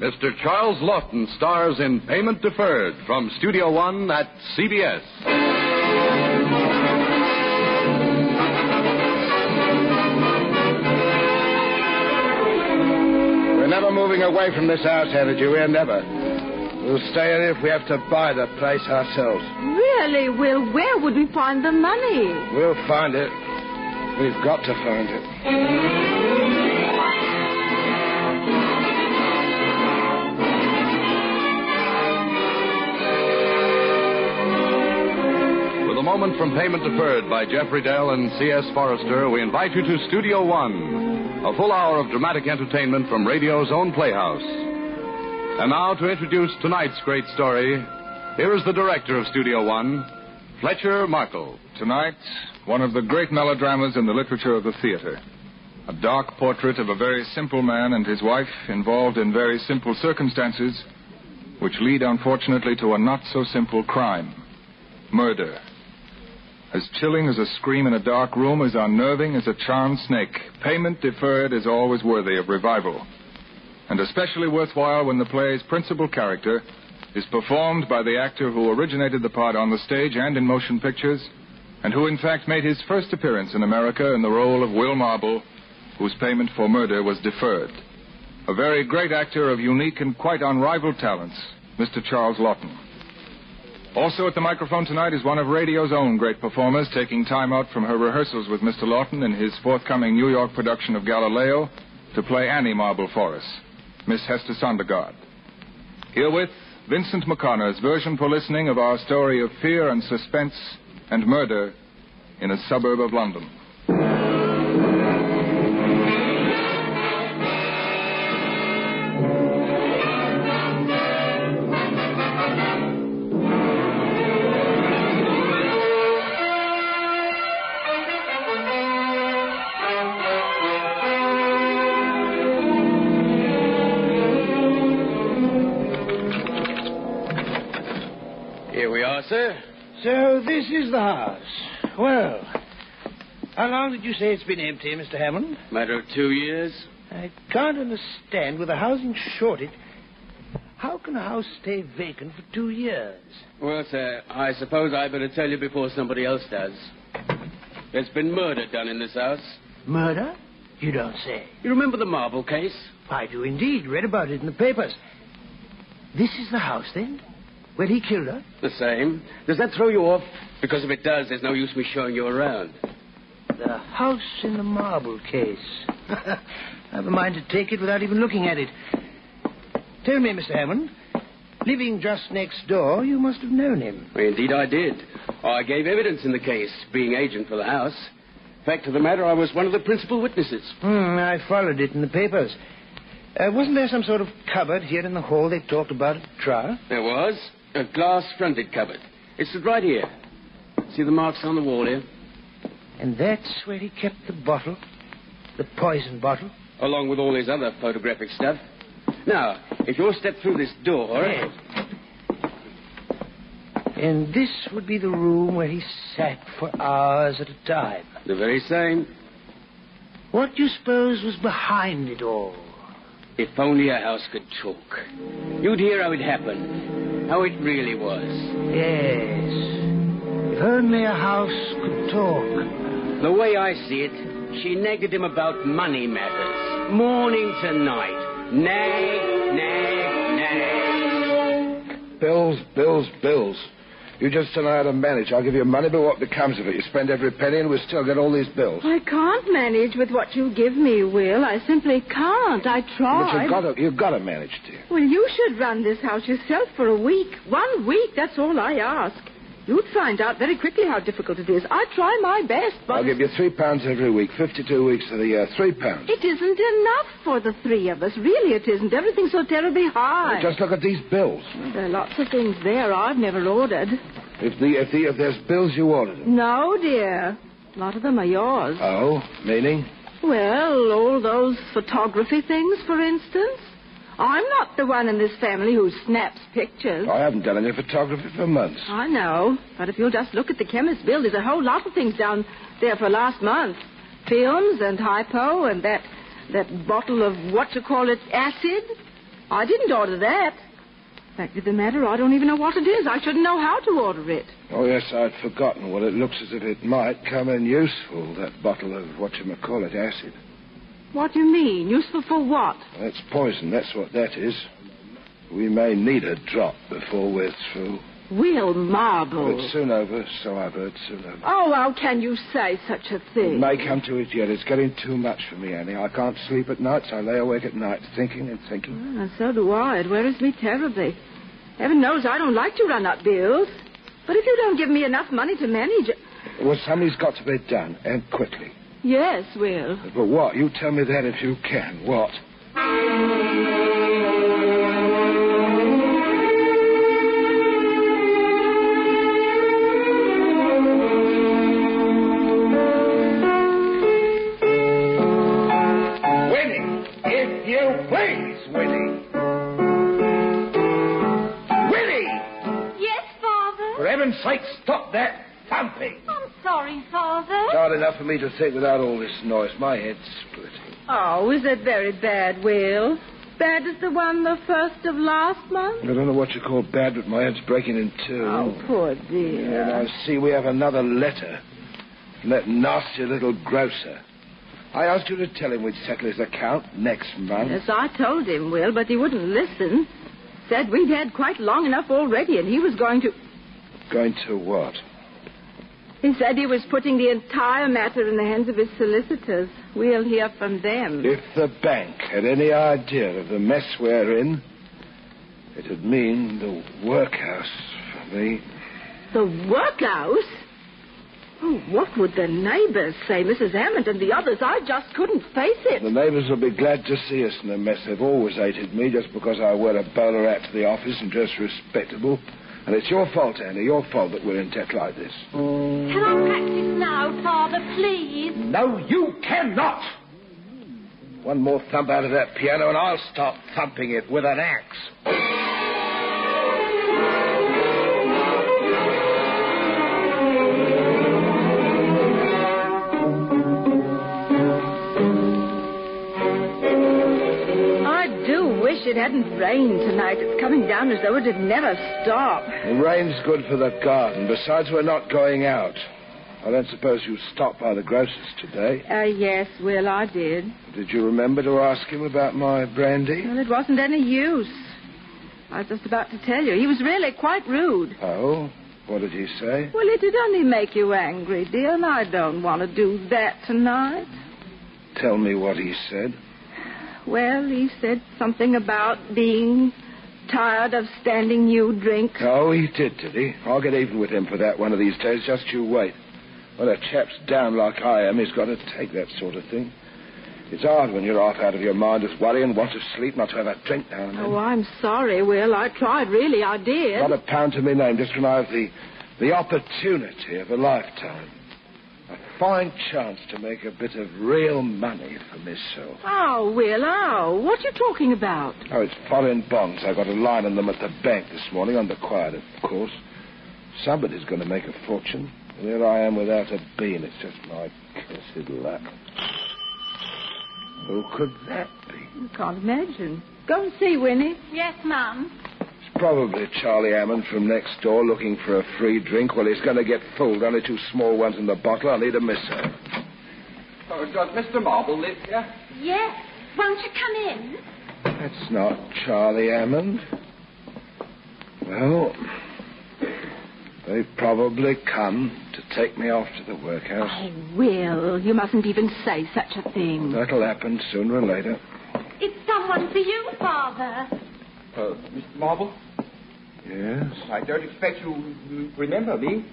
Mr. Charles Laughton stars in Payment Deferred from Studio One at CBS. We're never moving away from this house, Energy. We're never. We'll stay here if we have to buy the place ourselves. Really, Will, where would we find the money? We'll find it. We've got to find it. Moment from Payment Deferred by Jeffrey Dell and C.S. Forester, we invite you to Studio One, a full hour of dramatic entertainment from radio's own playhouse. And now, to introduce tonight's great story, here is the director of Studio One, Fletcher Markle. Tonight, one of the great melodramas in the literature of the theater. A dark portrait of a very simple man and his wife involved in very simple circumstances, which lead, unfortunately, to a not so simple crime murder. As chilling as a scream in a dark room, as unnerving as a charmed snake, payment deferred is always worthy of revival. And especially worthwhile when the play's principal character is performed by the actor who originated the part on the stage and in motion pictures, and who in fact made his first appearance in America in the role of Will Marble, whose payment for murder was deferred. A very great actor of unique and quite unrivaled talents, Mr. Charles Laughton. Also at the microphone tonight is one of radio's own great performers, taking time out from her rehearsals with Mr. Laughton in his forthcoming New York production of Galileo to play Annie Marble for us, Miss Hester Sondergaard. Herewith, Vincent McConnor's version for listening of our story of fear and suspense and murder in a suburb of London. This is the house. Well, how long did you say it's been empty, Mr. Hammond? Matter of two years. I can't understand. With a housing shortage, how can a house stay vacant for two years? Well, sir, I suppose I better tell you before somebody else does. There's been murder done in this house. Murder? You don't say. You remember the marble case? I do indeed. Read about it in the papers. This is the house, then? Where he killed her? The same. Does that throw you off? Because if it does, there's no use me showing you around. The house in the marble case. I've a mind to take it without even looking at it. Tell me, Mr. Hammond, living just next door, you must have known him. Indeed, I did. I gave evidence in the case, being agent for the house. Fact of the matter, I was one of the principal witnesses. Hmm, I followed it in the papers. Uh, wasn't there some sort of cupboard here in the hall they talked about at the trial? There was a glass-fronted cupboard. It stood right here. See the marks on the wall here? And that's where he kept the bottle, the poison bottle. Along with all his other photographic stuff. Now, if you'll step through this door. Yes. And this would be the room where he sat for hours at a time. The very same. What do you suppose was behind it all? If only a house could talk. You'd hear how it happened. How it really was. Yes. If only a house could talk. The way I see it, she nagged him about money matters. Morning to night. Nag, nag, nag. Bills, bills, bills. You just don't know how to manage. I'll give you money, but what becomes of it? You spend every penny and we still get all these bills. I can't manage with what you give me, Will. I simply can't. I try. But tried. you've got to, you've got to manage, dear. Well, you should run this house yourself for a week. One week, that's all I ask. You'd find out very quickly how difficult it is. I try my best, but I'll give you three pounds every week, 52 weeks of the year. Three pounds. it isn't enough for the three of us. Really, it isn't. Everything's so terribly high. Just look at these bills. There are lots of things there I've never ordered. If the if the if there's bills, you ordered them. No, dear. A lot of them are yours. Oh, meaning? Well, all those photography things, for instance. I'm not the one in this family who snaps pictures. I haven't done any photography for months. I know, but if you'll just look at the chemist's bill, there's a whole lot of things down there for last month. Films and hypo and that that bottle of what you call it acid. I didn't order that. Fact of the matter, I don't even know what it is. I shouldn't know how to order it. Oh, yes, I'd forgotten. Well, it looks as if it might come in useful, that bottle of what you call it acid. What do you mean? Useful for what? That's poison, that's what that is. We may need a drop before we're through. We'll Marble. it's soon over, so I've heard, soon over. Oh, how can you say such a It thing? may come to it yet. It's getting too much for me, Annie. I can't sleep at nights. I lay awake at night thinking and thinking. And so do I. It worries me terribly. Heaven knows I don't like to run up bills. But if you don't give me enough money to manage it. Well, something's got to be done, and quickly. Yes, Will. But what? You tell me that if you can. What? Enough for me to think without all this noise. My head's splitting. Oh, is it very bad, Will? Bad as the one the first of last month? I don't know what you call bad, but my head's breaking in two. Oh, poor dear. And. I see we have another letter from that nasty little grocer. I asked you to tell him we'd settle his account next month. Yes, I told him, Will, but he wouldn't listen. Said we'd had quite long enough already, and he was going to. Going to what? He said he was putting the entire matter in the hands of his solicitors. We'll hear from them. If the bank had any idea of the mess we're in, it'd mean the workhouse for me. The workhouse? Oh, what would the neighbors say, Mrs. Hammond and the others? I just couldn't face it. The neighbours will be glad to see us in a mess. They've always hated me just because I wear a bowler hat to the office and dress respectable. And it's your fault, Annie, your fault that we're in debt like this. Can I practice now, Father, please? No, you cannot! One more thump out of that piano and I'll start thumping it with an axe. It hadn't rained tonight. It's coming down as though it'd never stop. The rain's good for the garden. Besides, we're not going out. I don't suppose you stopped by the grocer's today. Uh, yes, Will, I did. Did you remember to ask him about my brandy? Well, it wasn't any use. I was just about to tell you. He was really quite rude. Oh? What did he say? Well, it'd only make you angry, dear, and I don't want to do that tonight. Tell me what he said. Well, he said something about being tired of standing you drink. Oh, he did, did he? I'll get even with him for that one of these days. Just you wait. When a chap's down like I am, he's got to take that sort of thing. It's hard when you're half out of your mind with worry and want to sleep not to have a drink now and then. Oh, I'm sorry, Will. I tried, really, I did. Not a pound to me name, just when I have the, the opportunity of a lifetime. A fine chance to make a bit of real money for myself. Oh, Will, oh. What are you talking about? Oh, it's foreign bonds. I got a line on them at the bank this morning, on the quiet, of course. Somebody's going to make a fortune. And here I am without a bean. It's just my cursed luck. Who could that be? I can't imagine. Go and see, Winnie. Yes, Mum. It's probably Charlie Hammond from next door looking for a free drink. Well, he's going to get fooled. Only two small ones in the bottle. I'll need a misso. Oh, does Mr. Marble live here? Yes. Won't you come in? That's not Charlie Hammond. Well, they've probably come to take me off to the workhouse. I Will, you mustn't even say such a thing. That'll happen sooner or later. It's someone for you, Father. Uh, Mr. Marble? Yes, I don't expect you remember me,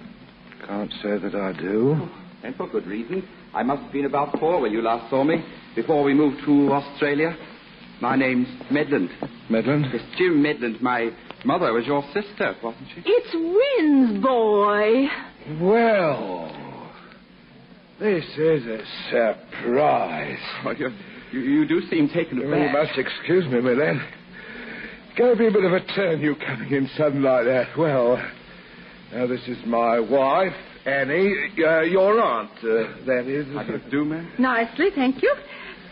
can't say that I do. and for good reason. I must have been about four when you last saw me, before we moved to Australia. My name's Medland. Medland? It's Jim Medland. My mother was your sister, wasn't she? It's Wins, boy. Well, this is a surprise. Oh, you, you, you do seem taken aback. You must excuse me, my lad. Gonna be a bit of a turn, you coming in sudden like that. Well, now this is my wife, Annie, uh, your aunt, uh, that is. How do you do, ma'am? Nicely, thank you.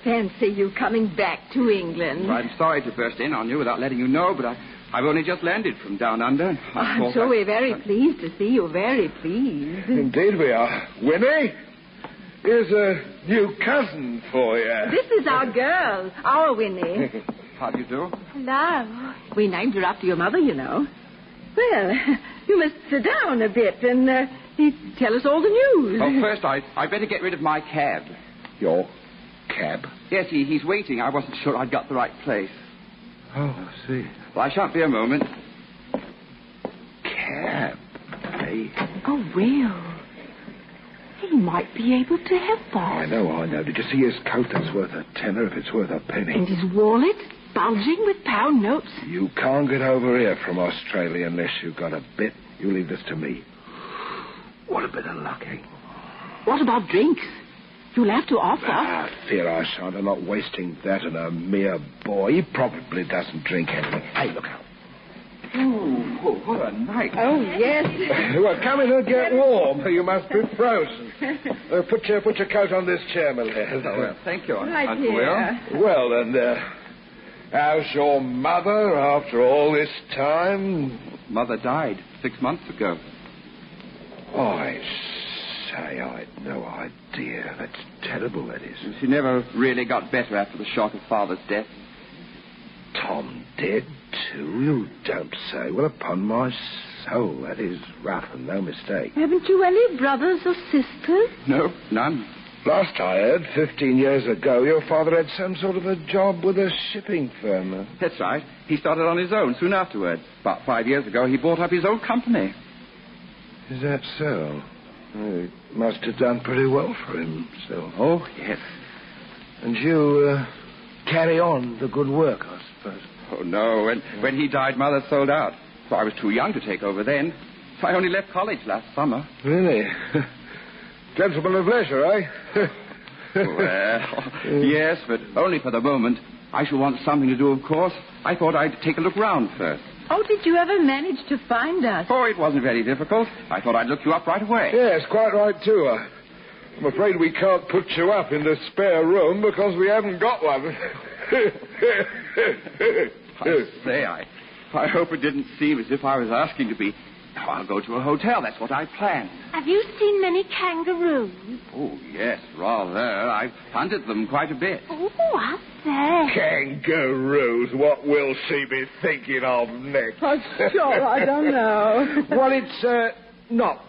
fancy you coming back to England. Well, I'm sorry to burst in on you without letting you know, but I, I've only just landed from down under. I I'm thought sure I- we're very pleased to see you. Very pleased. Indeed we are. Winnie, here's a new cousin for you. This is our girl, our Winnie. How do you do? Hello. We named her after your mother, you know. Well, you must sit down a bit and uh, tell us all the news. Well, first, I, I better get rid of my cab. Your cab? Yes, he, he's waiting. I wasn't sure I'd got the right place. Oh, I see. Well, I shan't be a moment. Cab? Hey. Oh, well. He might be able to help us. I know, I know. Did you see his coat? That's worth a tenner if it's worth a penny. And his wallet, bulging with pound notes. You can't get over here from Australia unless you've got a bit. You leave this to me. What a bit of luck, eh? What about drinks? You'll have to offer. Ah, fear I shan't. I'm not wasting that on a mere boy. He probably doesn't drink anything. Hey, look out. Ooh, oh, what a night. Oh, yes. well, come in and get warm. You must be frozen. Uh, put, your, put your coat on this chair, my lad. Oh, well, thank you, Right Uncle. Will. Well, and uh, how's your mother after all this time? Mother died six months ago. I say, I'd no idea. That's terrible, that is. She never really got better after the shock of Father's death. Tom dead, too? You don't say. Well, upon my soul, that is rough and no mistake. Haven't you any brothers or sisters? No, none. Last I heard, 15 years ago, your father had some sort of a job with a shipping firm. That's right. He started on his own soon afterward. About five years ago, he bought up his own company. Is that so? He must have done pretty well for himself. Oh, yes. And you uh, carry on the good work, I suppose. Oh, no. When, when he died, Mother sold out. So I was too young to take over then. So I only left college last summer. Really? Gentleman of leisure, eh? Well, yes, but only for the moment. I shall want something to do, of course. I thought I'd take a look round first. Oh, did you ever manage to find us? Oh, it wasn't very difficult. I thought I'd look you up right away. yes, quite right, too. I, I'm afraid we can't put you up in the spare room because we haven't got one. I say, I, I hope it didn't seem as if I was asking to be. No, I'll go to a hotel. That's what I planned. Have you seen many kangaroos? Oh, yes, rather. I've hunted them quite a bit. Oh, I say. Kangaroos, what will she be thinking of next? Oh, sure, I don't know. well, it's uh, not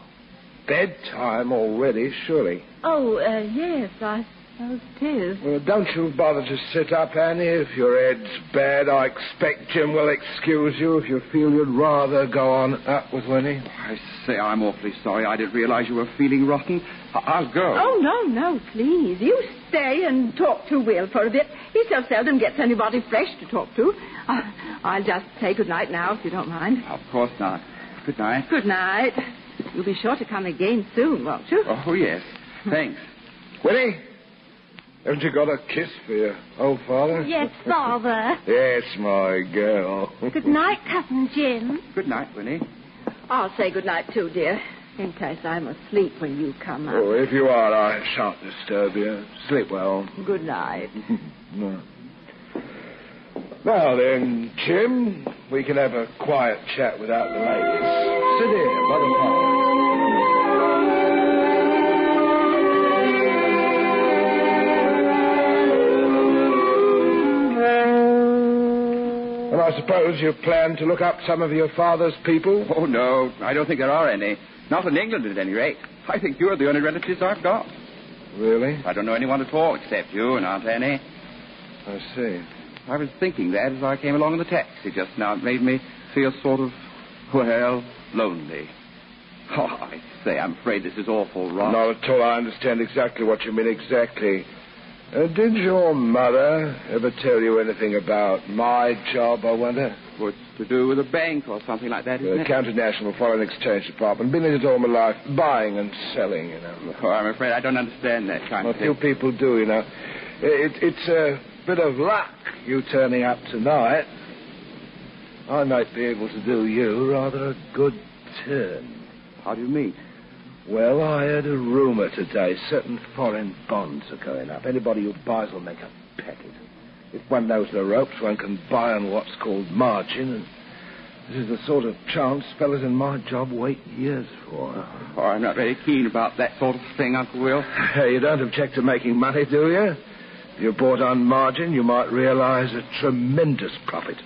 bedtime already, surely. Oh, uh, yes, I suppose it is. Well, don't you bother to sit up, Annie. If your head's bad, I expect Jim will excuse you if you feel you'd rather go on up with Winnie. I say, I'm awfully sorry. I didn't realize you were feeling rotten. I- I'll go. Oh, no, no, please. You stay and talk to Will for a bit. He so seldom gets anybody fresh to talk to. Uh, I'll just say good night now, if you don't mind. Of course not. Good night. Good night. You'll be sure to come again soon, won't you? Oh, yes. Thanks. Winnie, haven't you got a kiss for your old father? Yes, Father. Yes, my girl. Good night, Cousin Jim. Good night, Winnie. I'll say good night, too, dear, in case I'm asleep when you come up. Oh, if you are, I shan't disturb you. Sleep well. Good night. No. Now then, Jim, we can have a quiet chat without the ladies. Sit here by the fire. And I suppose you plan to look up some of your father's people? Oh, no. I don't think there are any. Not in England, at any rate. I think you're the only relatives I've got. Really? I don't know anyone at all except you and Aunt Annie. I see. I was thinking that as I came along in the taxi just now. It made me feel sort of, well, lonely. Oh, I say, I'm afraid this is awful wrong. Not at all. I understand exactly what you mean, exactly. Uh, did your mother ever tell you anything about my job, I wonder? What's to do with a bank or something like that, isn't The it? County National Foreign Exchange Department. Been in it all my life, buying and selling, you know. Oh, I'm afraid I don't understand that kind Well, of few people do, you know. It, it's a bit of luck, you turning up tonight. I might be able to do you rather a good turn. How do you mean? Well, I heard a rumor today. Certain foreign bonds are going up. Anybody who buys will make a petted. If one knows the ropes, one can buy on what's called margin, and this is the sort of chance fellas in my job wait years for. Oh, I'm not very keen about that sort of thing, Uncle Will. You don't object to making money, do you? If you bought on margin, you might realize a tremendous profit.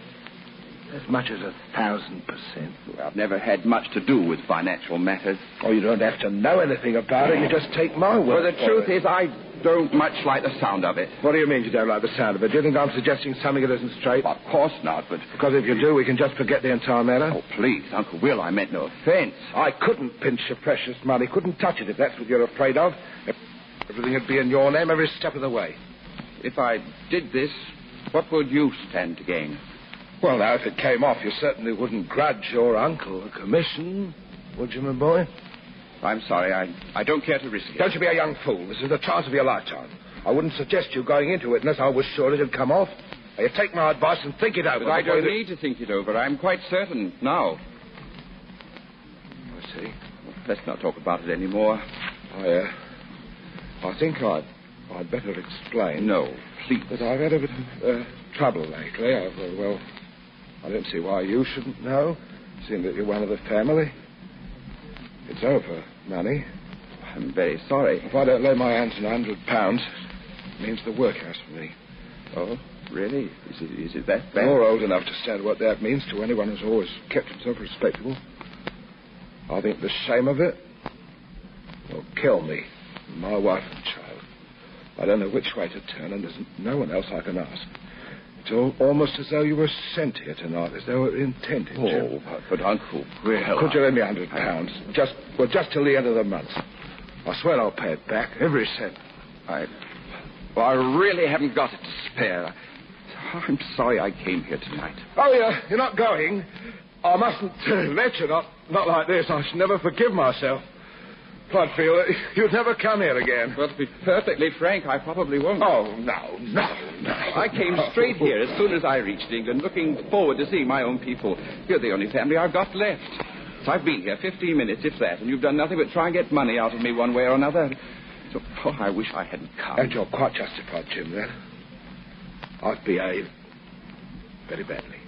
As much as a thousand percent. Well, I've never had much to do with financial matters. Oh, you don't have to know anything about it. You just take my word. Well, the truth it. is, I don't much like the sound of it. What do you mean you don't like the sound of it? Do you think I'm suggesting something that isn't straight? Of course not, but. Because if you do, we can just forget the entire matter. Oh, please, Uncle Will, I meant no offense. I couldn't pinch your precious money, couldn't touch it if that's what you're afraid of. If everything would be in your name every step of the way. If I did this, what would you stand to gain? Well, now, if it came off, you certainly wouldn't grudge your uncle a commission, would you, my boy? I'm sorry, I, I don't care to risk it. Don't you be a young fool. This is the chance of your lifetime. I wouldn't suggest you going into it unless I was sure it'd come off. Now, you take my advice and think it over. But I don't need to think it over. I'm quite certain now. I see. Let's not talk about it anymore. I, uh, I think I'd, I'd better explain. No, please. But I've had a bit of uh, trouble lately. I've, uh, well, I don't see why you shouldn't know, seeing that you're one of the family. It's over, money. I'm very sorry. If I don't lay my hands on a hundred pounds, it means the workhouse for me. Oh, really? Is it, is it that bad? You're old enough to understand what that means to anyone who's always kept himself respectable. I think the shame of it will kill me, my wife and child. I don't know which way to turn, and there's no one else I can ask. It's almost as though you were sent here tonight, as though it were intended. Oh, Jim. but, but Uncle Will. Could you lend me a hundred pounds? Just well, just till the end of the month. I swear I'll pay it back, every cent. I, well, I really haven't got it to spare. I'm sorry I came here tonight. Oh, yeah, you're not going. I mustn't let you. Not, not like this. I should never forgive myself. That you'd never come here again. Well, to be perfectly frank, I probably won't. Oh, no, no, no. I came straight here as soon as I reached England, looking forward to seeing my own people. You're the only family I've got left. So I've been here 15 minutes, if that, and you've done nothing but try and get money out of me one way or another. So, oh, I wish I hadn't come. And you're quite justified, Jim, then. I've behaved very badly.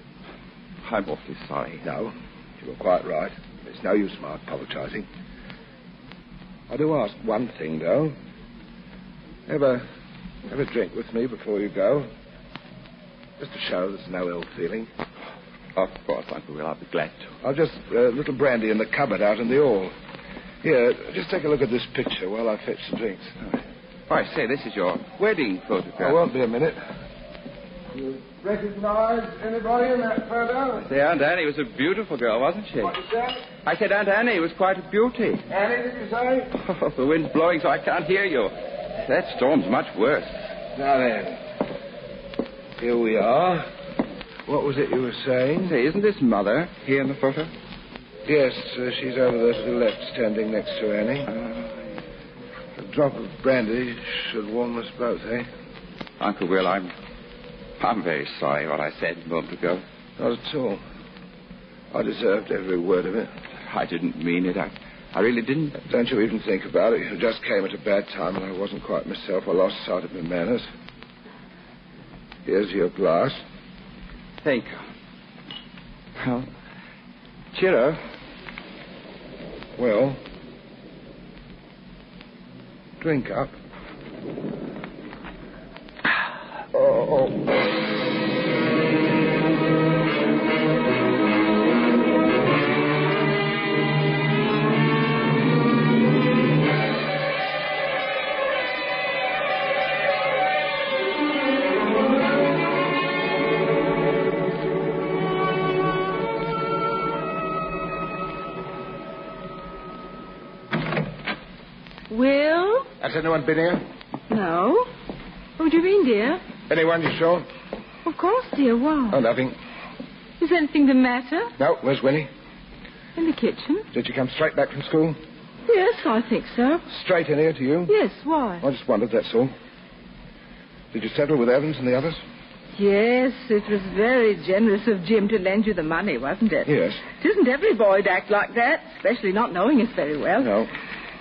I'm awfully sorry. No, you were quite right. There's no use my apologizing. I do ask one thing, though. Have a, have a drink with me before you go. Just to show there's no ill feeling. Oh, of course, Uncle Will. I'll be glad to. I'll just a little brandy in the cupboard out in the hall. Here, just take a look at this picture while I fetch the drinks. Oh, I say, this is your wedding photograph. I won't be a minute. You recognize anybody in that photo? Say, Aunt Annie was a beautiful girl, wasn't she? What is that? I said Aunt Annie was quite a beauty. Annie, did you say? Oh, the wind's blowing so I can't hear you. That storm's much worse. Now then, here we are. What was it you were saying? Say, isn't this Mother here in the photo? Yes, uh, she's over there to the left, standing next to Annie. A drop of brandy should warm us both, eh? Uncle Will, I'm. I'm very sorry what I said a moment ago. Not at all. I deserved every word of it. I didn't mean it. I, I really didn't. Don't you even think about it. You just came at a bad time, and I wasn't quite myself. I lost sight of my manners. Here's your glass. Thank you. Well, cheer up. Well, drink up. Oh, anyone been here? No. What do you mean, dear? Anyone, you sure? Of course, dear. Why? Oh, nothing. Is anything the matter? No, where's Winnie? In the kitchen? Did you come straight back from school? Yes, I think so. Straight in here to you? Yes, why? I just wondered, that's all. Did you settle with Evans and the others? Yes, it was very generous of Jim to lend you the money, wasn't it? Yes. It isn't every boy to act like that, especially not knowing us very well. No,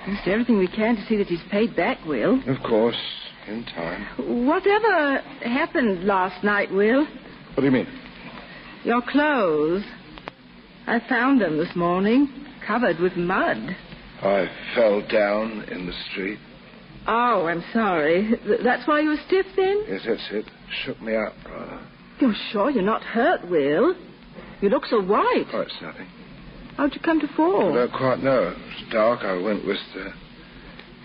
We'll do everything we can to see that he's paid back, Will. of course. In time. Whatever happened last night, Will? What do you mean? Your clothes. I found them this morning, covered with mud. I fell down in the street. Oh, I'm sorry. That's why you were stiff then? Yes, that's it. Shook me up, rather. You're sure you're not hurt, Will? You look so white. Oh, it's nothing. How'd you come to fall? I fall? don't quite know. It was dark. I went with uh,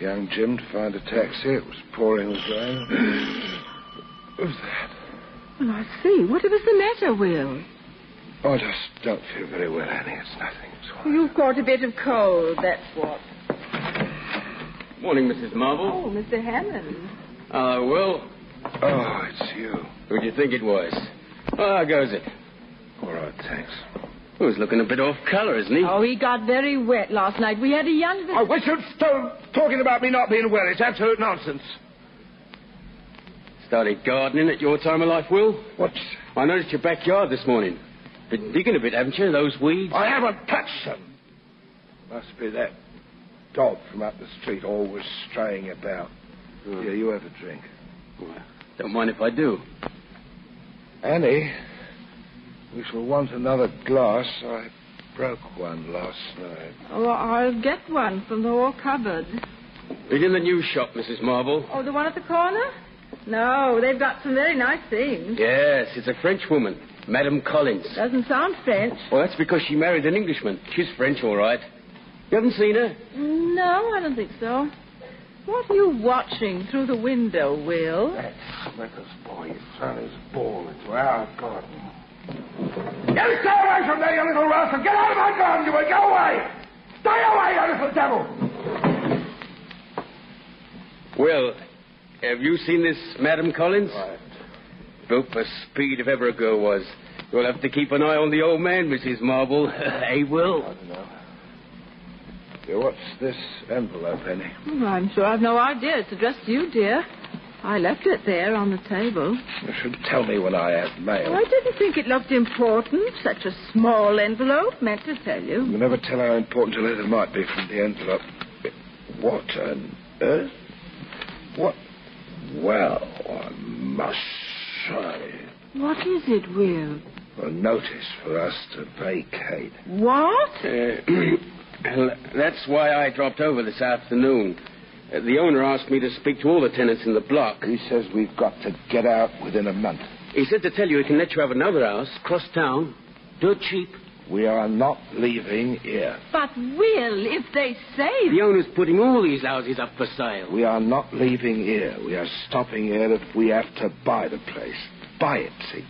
young Jim to find a taxi. It was pouring with rain. what was that? Well, I see. What was the matter, Will? Oh, I just don't feel very well, Annie. It's nothing. It's all right. You've got a bit of cold, that's what. Morning, Mrs. Marble. Oh, Mr. Hammond. Uh, Will, Oh, it's you. who'd you think it was? Oh, how goes it? All right, thanks. Who's looking a bit off colour, isn't he? Oh, he got very wet last night. We had a young... I wish you'd stop talking about me not being well. It's absolute nonsense. Started gardening at your time of life, Will? What? I noticed your backyard this morning. Been digging a bit, haven't you? Those weeds? I haven't touched them. Must be that dog from up the street always straying about. Hmm. Oh. Here, you have a drink. Well, don't mind if I do. Annie, we shall want another glass. I broke one last night. Oh, I'll get one from the hall cupboard. Been in the new shop, Mrs. Marble? Oh, the one at the corner? No, they've got some very nice things. Yes, it's a French woman, Madame Collins. Doesn't sound French. Well, that's because she married an Englishman. She's French, all right. You haven't seen her? No, I don't think so. What are you watching through the window, Will? That Smithers boy, he's thrown his ball into our garden. You stay away from there, you little rascal! Get out of my garden, you will! Go away! Stay away, you little devil! Well, have you seen this Madame Collins? Right. Built for speed if ever a girl was. You'll have to keep an eye on the old man, Mrs. Marble. hey, Will. I don't know. Yeah, what's this envelope, Penny? Oh, I'm sure I've no idea. It's addressed to you, dear. I left it there on the table. You should tell me when I have mail. I didn't think it looked important. Such a small envelope. Meant to tell you. You never tell how important a letter might be from the envelope. What on earth? What? Well, I must say, What is it, Will? a notice for us to vacate. What? Uh, that's why I dropped over this afternoon. The owner asked me to speak to all the tenants in the block. He says we've got to get out within a month. He said to tell you he can let you have another house, cross town, dirt cheap. We are not leaving here. But, Will, if they say... The owner's putting all these houses up for sale. We are not leaving here. We are stopping here if we have to buy the place. Buy it, see?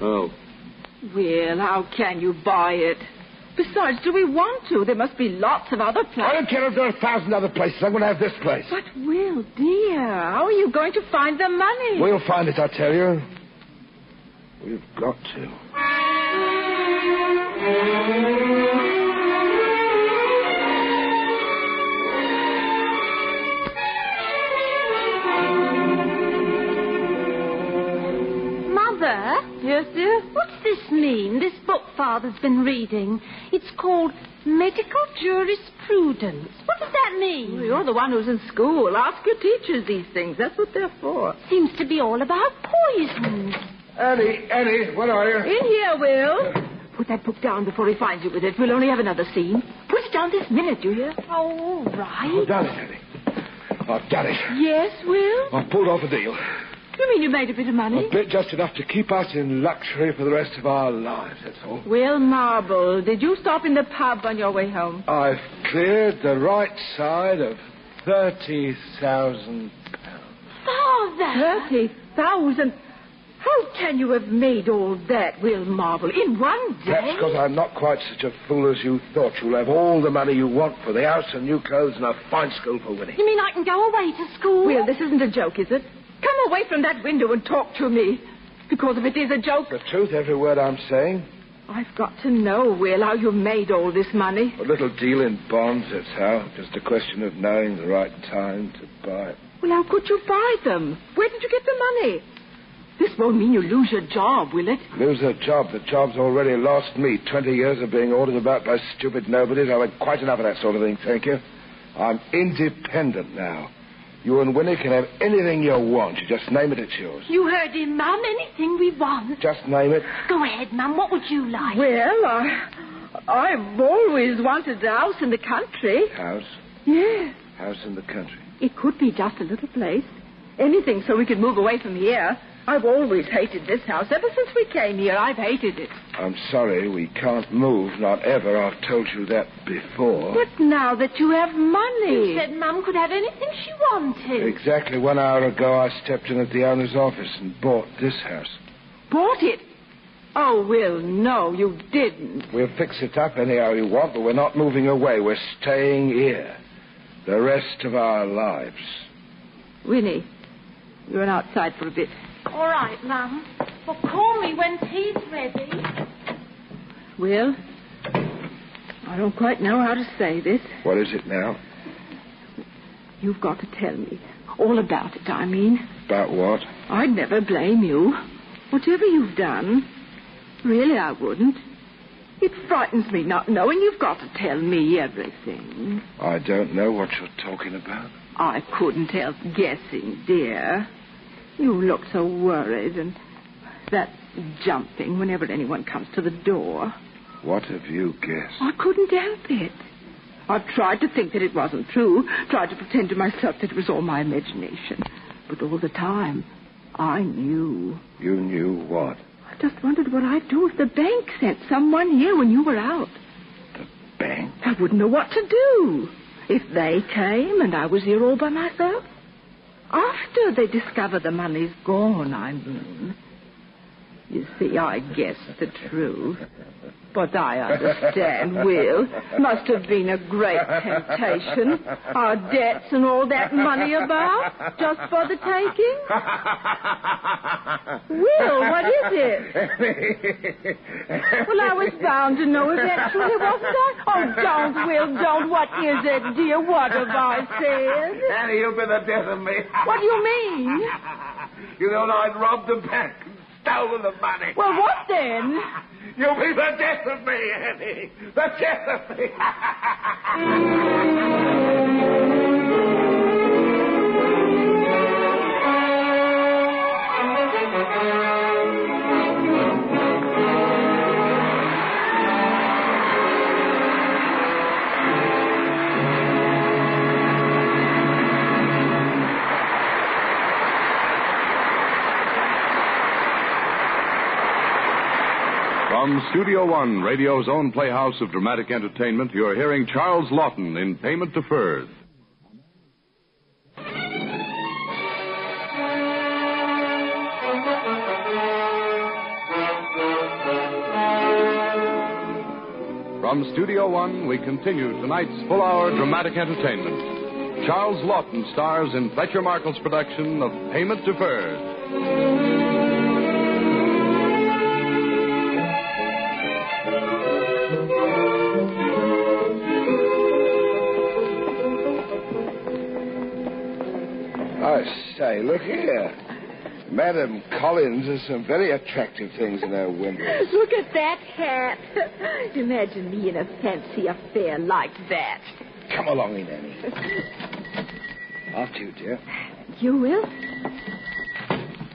Oh. Will, how can you buy it? Besides, do we want to? There must be lots of other places. I don't care if there are a thousand other places. I'm going to have this place. But, Will, dear, how are you going to find the money? We'll find it, I tell you. We've got to. Mother, Yes, dear? what's this mean, this book Father's been reading? It's called Medical Jurisprudence. What does that mean? Well, You're the one who's in school. Ask your teachers these things. That's what they're for. Seems to be all about poisons. Annie, Annie, what are you? In here, Will. Put that book down before he finds you with it. We'll only have another scene. Put it down this minute, you hear? Oh, all I've right. done it, Annie. I've done it. Yes, Will? I've pulled off a deal. You mean you made a bit of money? A bit just enough to keep us in luxury for the rest of our lives, that's all. Will Marble, did you stop in the pub on your way home? I've cleared the right side of 30,000 pounds. Father! Thirty thousand. How can you have made all that, Will Marble, in one day? That's because I'm not quite such a fool as you thought. You'll have all the money you want for the house and new clothes and a fine school for winning. You mean I can go away to school? Will, this isn't a joke, is it? Come away from that window and talk to me. Because if it is a joke, The truth, every word I'm saying. I've got to know, Will, how you made all this money. A little deal in bonds, that's how. Just a question of knowing the right time to buy. Well, how could you buy them? Where did you get the money? This won't mean you lose your job, will it? Lose a job. The job's already lost me. Twenty years of being ordered about by stupid nobodies. I've had quite enough of that sort of thing, thank you. I'm independent now. You and Winnie can have anything you want. You just name it, it's yours. You heard him, Mum. Anything we want. Just name it. Go ahead, Mum. What would you like? Well, I, I've always wanted a house in the country. House. Yes. House in the country. It could be just a little place. Anything so we could move away from here. I've always hated this house. Ever since we came here, I've hated it. I'm sorry, we can't move. Not ever. I've told you that before. But now that you have money. You said Mum could have anything she wanted. Exactly one hour ago, I stepped in at the owner's office and bought this house. Bought it? Oh, Will, no, you didn't. We'll fix it up anyhow you want, but we're not moving away. We're staying here. The rest of our lives. Winnie, you run outside for a bit. All right, Mum. Well, call me when tea's ready. Will, I don't quite know how to say this. What is it now? You've got to tell me. All about it, I mean. About what? I'd never blame you. Whatever you've done. Really, I wouldn't. It frightens me not knowing you've got to tell me everything. I don't know what you're talking about. I couldn't help guessing, dear. You look so worried and that jumping whenever anyone comes to the door. What have you guessed? I couldn't help it. I've tried to think that it wasn't true, tried to pretend to myself that it was all my imagination. But all the time, I knew. You knew what? I just wondered what I'd do if the bank sent someone here when you were out. The bank? I wouldn't know what to do. If they came and I was here all by myself. After they discover the money's gone, I mean. You see, I guessed the truth. But I understand, Will. Must have been a great temptation. Our debts and all that money about, just for the taking. Will, what is it? Well, I was bound to know eventually, wasn't I? Oh, don't, Will, don't. What is it, dear? What have I said? Annie, you'll be the death of me. What do you mean? You know I'd robbed the bank stolen the money. Well, what then? You'll be the death of me, Annie. The death of me. From Studio One, radio's own playhouse of dramatic entertainment, you're hearing Charles Laughton in Payment Deferred. From Studio One, we continue tonight's full hour dramatic entertainment. Charles Laughton stars in Fletcher Markle's production of Payment Deferred. Say, look here. Madam Collins has some very attractive things in her windows. Look at that hat. Imagine me in a fancy affair like that. Come along in, Annie. After you, dear. You will?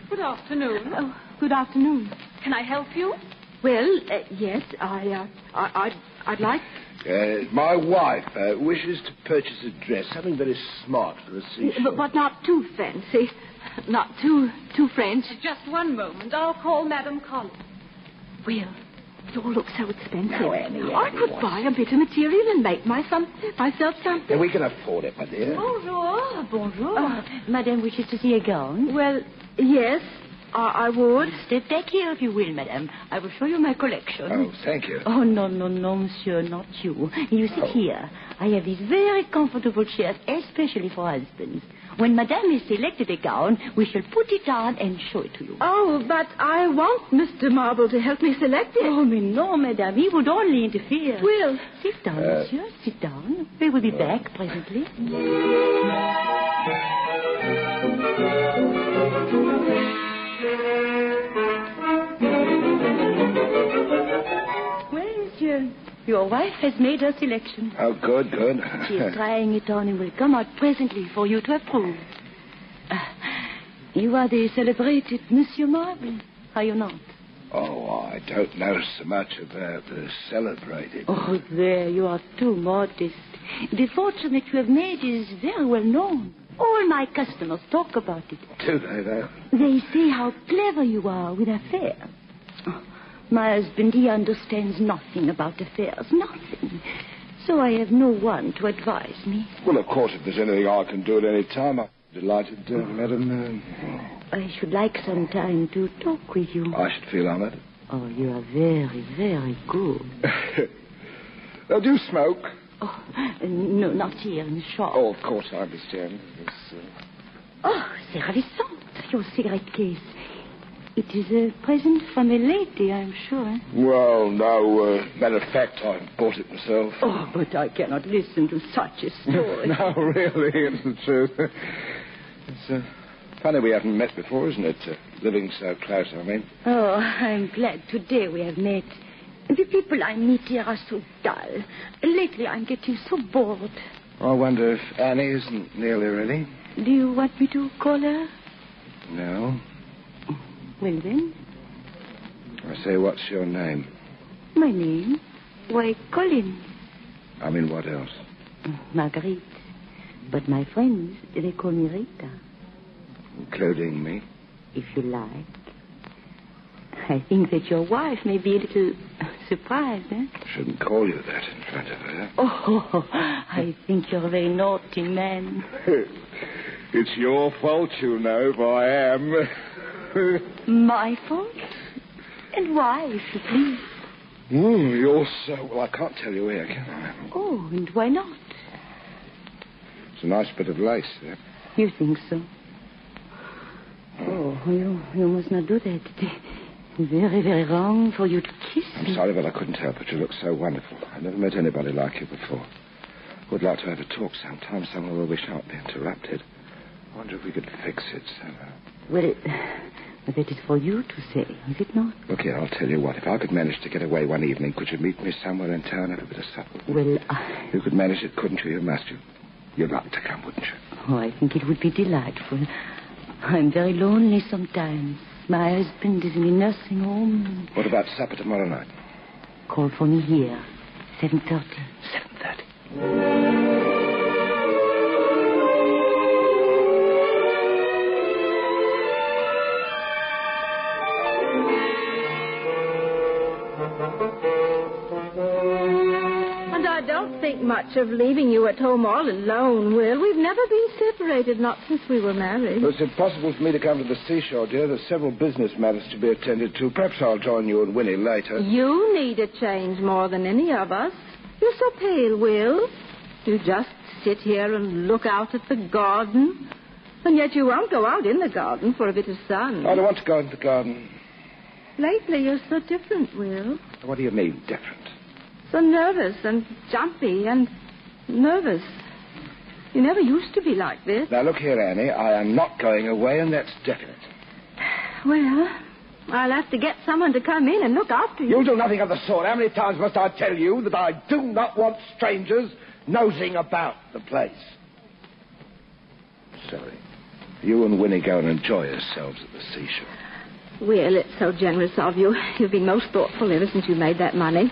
Good afternoon. Oh, good afternoon. Can I help you? Well, uh, yes, I, uh, I, I'd, I'd like. Uh, my wife uh, wishes to purchase a dress, something very smart for the seashore. But, but not too fancy. Not too, too French. Just one moment. I'll call Madame Collins. Will, it all looks so expensive. Now, Annie, Annie, I could what? buy a bit of material and make my some, myself something. Yeah, we can afford it, my dear. Bonjour. Bonjour. Madame wishes to see a gown. Well, yes, I, I would. Step back here, if you will, madame. I will show you my collection. Oh, thank you. Oh, no, no, no, monsieur, not you. You sit here. I have these very comfortable chairs, especially for husbands. When madame has selected a gown, we shall put it on and show it to you. Oh, but I want Mr. Marble to help me select it. Oh, mais no, madame. He would only interfere. Will. Sit down, Uh, monsieur. Sit down. We will be back presently. Monsieur, Your wife has made her selection. Oh, good, good. She is trying it on and will come out presently for you to approve. Uh, you are the celebrated Monsieur Marble, are you not? oh, I don't know so much about the celebrated. Oh, there, you are too modest. The fortune that you have made is very well known. All my customers talk about it. Do they, though? They say how clever you are with affairs. My husband, he understands nothing about affairs, nothing. So I have no one to advise me. Well, of course, if there's anything I can do at any time, I'm delighted to let him know. I should like some time to talk with you. I should feel honored. Oh, you are very, very good. now, do you smoke? Oh, no, not here in the shop. Oh, of course, I understand. It's, uh... Oh, c'est ravissant, your cigarette case. It is a present from a lady, I'm sure. Well, no. Uh, matter of fact, I bought it myself. Oh, but I cannot listen to such a story. no, really, it's the truth. It's uh, funny we haven't met before, isn't it? Uh, living so close, I mean. Oh, I'm glad today we have met. The people I meet here are so dull. Lately, I'm getting so bored. I wonder if Annie isn't nearly ready. Do you want me to call her? No. Well, then, I say, what's your name? my name? Why, Colin. I mean, what else? Marguerite. But my friends, they call me Rita, Including me? if you like. I think that your wife may be a little surprised, eh? Shouldn't call you that in front of her. Oh, I think you're a very naughty man. it's your fault, you know, if I am. My fault? And why, if you please? Mm, you're so. Well, I can't tell you here, can I? Oh, and why not? It's a nice bit of lace there. You think so? Oh, you, you must not do that. It's very, very wrong for you to kiss me. I'm sorry, but I couldn't help it. You look so wonderful. I've never met anybody like you before. Would like to have a talk sometime, somewhere where we shan't be interrupted. I wonder if we could fix it, Sarah. Well, it, that is for you to say, is it not? Look here, I'll tell you what. If I could manage to get away one evening, could you meet me somewhere in town at a bit of supper? Well, I... You could manage it, couldn't you? You must. You, you'd like to come, wouldn't you? Oh, I think it would be delightful. I'm very lonely sometimes. My husband is in a nursing home. What about supper tomorrow night? Call for me here, 7.30. 7.30? Think much of leaving you at home all alone, Will. We've never been separated, not since we were married. Well, it's impossible for me to come to the seashore, dear. There's several business matters to be attended to. Perhaps I'll join you and Winnie later. You need a change more than any of us. You're so pale, Will. You just sit here and look out at the garden. And yet you won't go out in the garden for a bit of sun. I don't want to go into the garden. Lately, you're so different, Will. What do you mean, different? So nervous and jumpy and nervous. You never used to be like this. Now, look here, Annie. I am not going away, and that's definite. Well, I'll have to get someone to come in and look after you. You'll do nothing of the sort. How many times must I tell you that I do not want strangers nosing about the place? Sorry. You and Winnie go and enjoy yourselves at the seashore. Well, it's so generous of you. You've been most thoughtful ever since you made that money.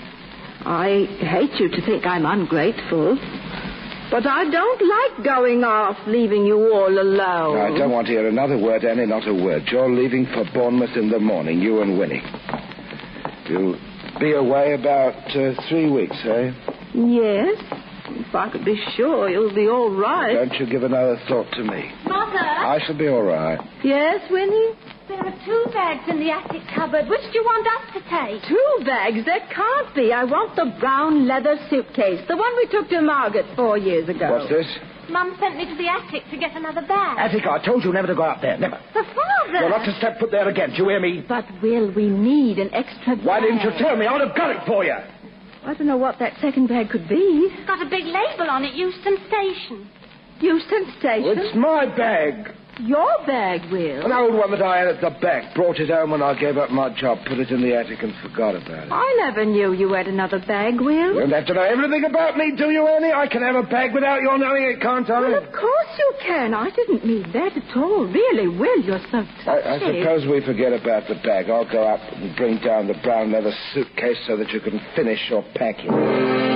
I hate you to think I'm ungrateful. But I don't like going off, leaving you all alone. I don't want to hear another word, Annie, not a word. You're leaving for Bournemouth in the morning, you and Winnie. You'll be away about uh, three weeks, eh? Yes. If I could be sure you'll be all right. Don't you give another thought to me. Mother, I shall be all right. Yes, Winnie? There are two bags in the attic cupboard. Which do you want us to take? Two bags? There can't be. I want the brown leather suitcase, the one we took to Margate four years ago. What's this? Mum sent me to the attic to get another bag. Attica, I told you never to go out there. Never. The father. You're not to step foot there again. Do you hear me? But, Will, we need an extra bag. Why didn't you tell me? I would have got it for you. I don't know what that second bag could be. It's got a big label on it, Euston Station. Euston Station? Well, it's my bag. Your bag, Will. An old one that I had at the back. Brought it home when I gave up my job, put it in the attic, and forgot about it. I never knew you had another bag, Will. You don't have to know everything about me, do you, Annie? I can have a bag without your knowing it, can't I? Well, of course you can. I didn't mean that at all. Really, Will, you're so I, I suppose we forget about the bag. I'll go up and bring down the brown leather suitcase so that you can finish your packing.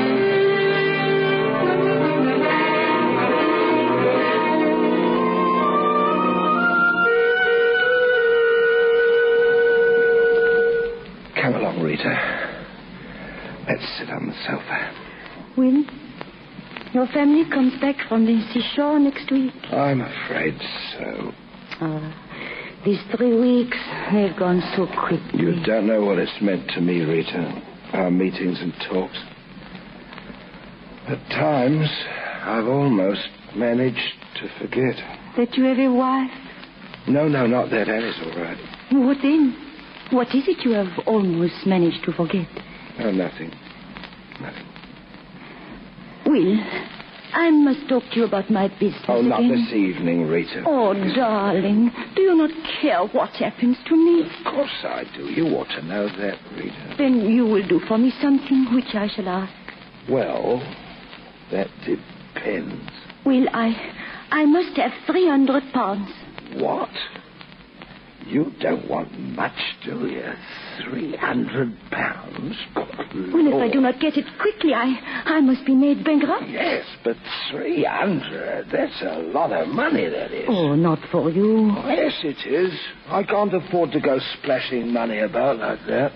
Sofa. Will, your family comes back from the seashore next week. I'm afraid so. Ah, these three weeks, they've gone so quickly. You don't know what it's meant to me, Rita. Our meetings and talks. At times, I've almost managed to forget. That you have a wife? No, no, not that. Annie's all right. What then? What is it you have almost managed to forget? Oh, nothing. Nothing. Will, I must talk to you about my business Oh, not again. this evening, Rita. Oh, darling, do you not care what happens to me? Of course I do. You ought to know that, Rita. Then you will do for me something which I shall ask. Well, that depends. Will, I, I must have three hundred pounds. What? You don't want much, do you? Three hundred pounds? Well, if I do not get it quickly, I, I must be made bankrupt. Yes, but three hundred, that's a lot of money, that is. Oh, not for you. Yes, it is. I can't afford to go splashing money about like that.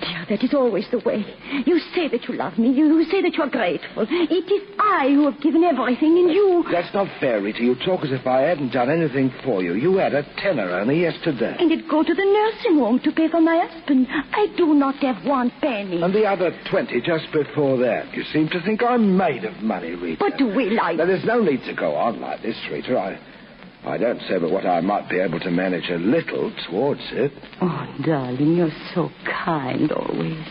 Dear, that is always the way. You say that you love me. You say that you are grateful. It is I who have given everything, and you. That's not fair, Rita. You talk as if I hadn't done anything for you. You had a tenner only yesterday. And it go to the nursing home to pay for my husband. I do not have one penny. And the other twenty just before that. You seem to think I'm made of money, Rita. But will I? Now, there's no need to go on like this, Rita. I, I don't say but what I might be able to manage a little towards it. Oh, darling, you're so kind always.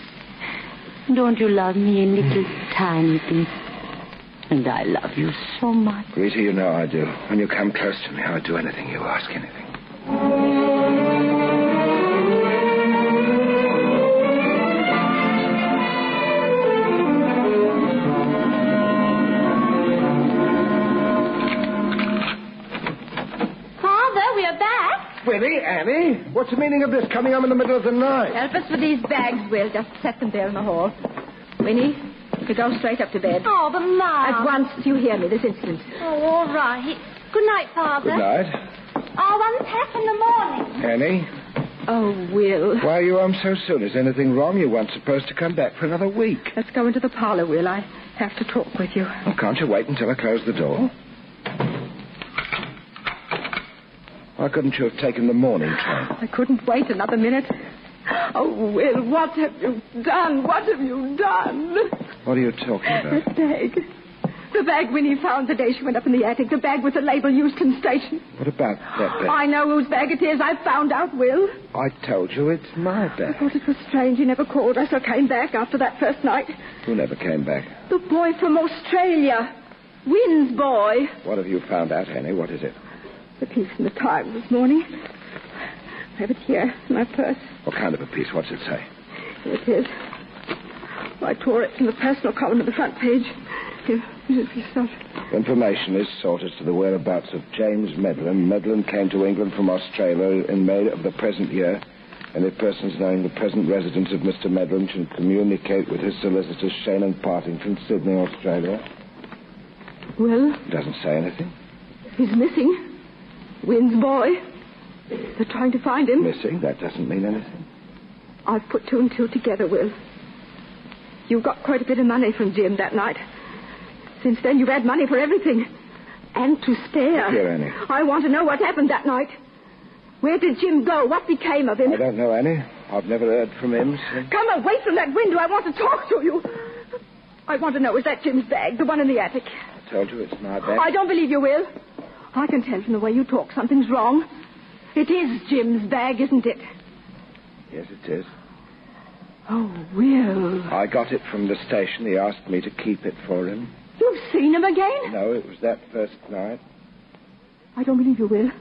Don't you love me in little hmm. tiny things? And I love you so much. Rita, you know I do. When you come close to me, I'll do anything you ask, anything. Back. Winnie, Annie, what's the meaning of this coming home in the middle of the night? Help us with these bags, Will. Just set them there in the hall. Winnie, you go straight up to bed. Oh, but Mom. At once you hear me this instant. Oh, all right. Good night, Father. Good night. Oh, I'll unpack in the morning. Annie, Oh, Will. why are you home so soon? Is anything wrong? You weren't supposed to come back for another week. Let's go into the parlor, Will. I have to talk with you. Oh, can't you wait until I close the door? Why couldn't you have taken the morning train? I couldn't wait another minute. Oh, Will, what have you done? What have you done? What are you talking about? The bag. The bag Winnie found the day she went up in the attic. The bag with the label Euston Station. What about that bag? I know whose bag it is. I found out, Will. I told you it's my bag. I thought it was strange he never called us or came back after that first night. Who never came back? The boy from Australia. Wynn's boy. What have you found out, Annie? What is it? The piece in the Times this morning. I have it here in my purse. What kind of a piece? What's it say? Here it is. I tore it from the personal column of the front page. Here, here it is. Information is sought as to the whereabouts of James Medland. Medland came to England from Australia in May of the present year. Any persons knowing the present residence of Mr. Medland should communicate with his solicitors, Shane and Partington, Sydney, Australia. Well, It doesn't say anything. he's missing. Wynn's boy. They're trying to find him. Missing? That doesn't mean anything. I've put two and two together, Will. You got quite a bit of money from Jim that night. Since then, you've had money for everything. And to spare. Here, Annie. I want to know what happened that night. Where did Jim go? What became of him? I don't know, Annie. I've never heard from him since. Come away from that window. I want to talk to you. I want to know, is that Jim's bag, the one in the attic? I told you it's my bag. I don't believe you, Will. I can tell from the way you talk something's wrong. It is Jim's bag, isn't it? Yes, it is. Oh, Will. I got it from the station. He asked me to keep it for him. You've seen him again? No, it was that first night. I don't believe you will.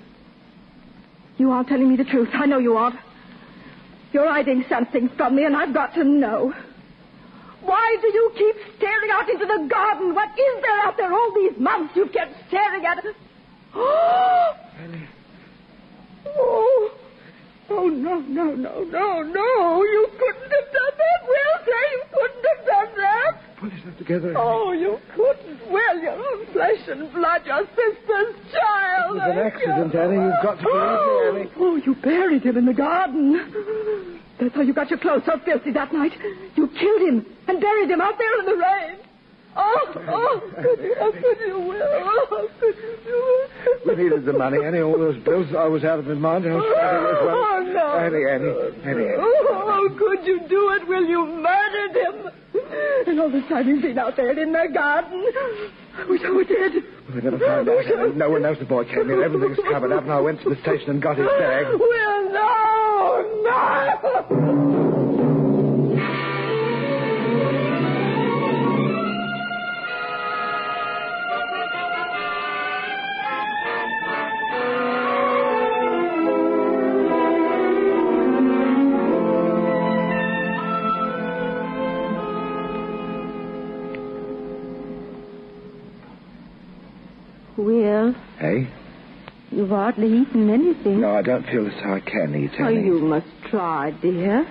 You aren't telling me the truth. I know you aren't. You're hiding something from me, and I've got to know. Why do you keep staring out into the garden? What is there out there all these months you've kept staring at? Oh! Oh! Oh, no, no, no, no, no. You couldn't have done that, Will. Say you couldn't have done that. Pull yourself together. Oh, you couldn't. Well, your own flesh and blood, your sister's child. It was an accident, Annie. You've got to believe me, Annie. Oh, you buried him in the garden. That's how you got your clothes so filthy that night. You killed him and buried him out there in the rain. Oh, oh, could you, how could you, Will? Oh, how could you do it? We needed the money, Annie. All those bills. I was out of my mind. I was. Oh, no. Annie, Annie, Annie. Oh, how could you do it, Will? You murdered him. And all this time you've been out there in the garden. I wish I were dead. We never found out. Annie. No one knows the boy came in. Everything's covered up, and I went to the station and got his bag. Will, no, no. Will, Hey? Eh? you've hardly eaten anything. No, I don't feel as though I can eat, anything. Oh, you must try, dear.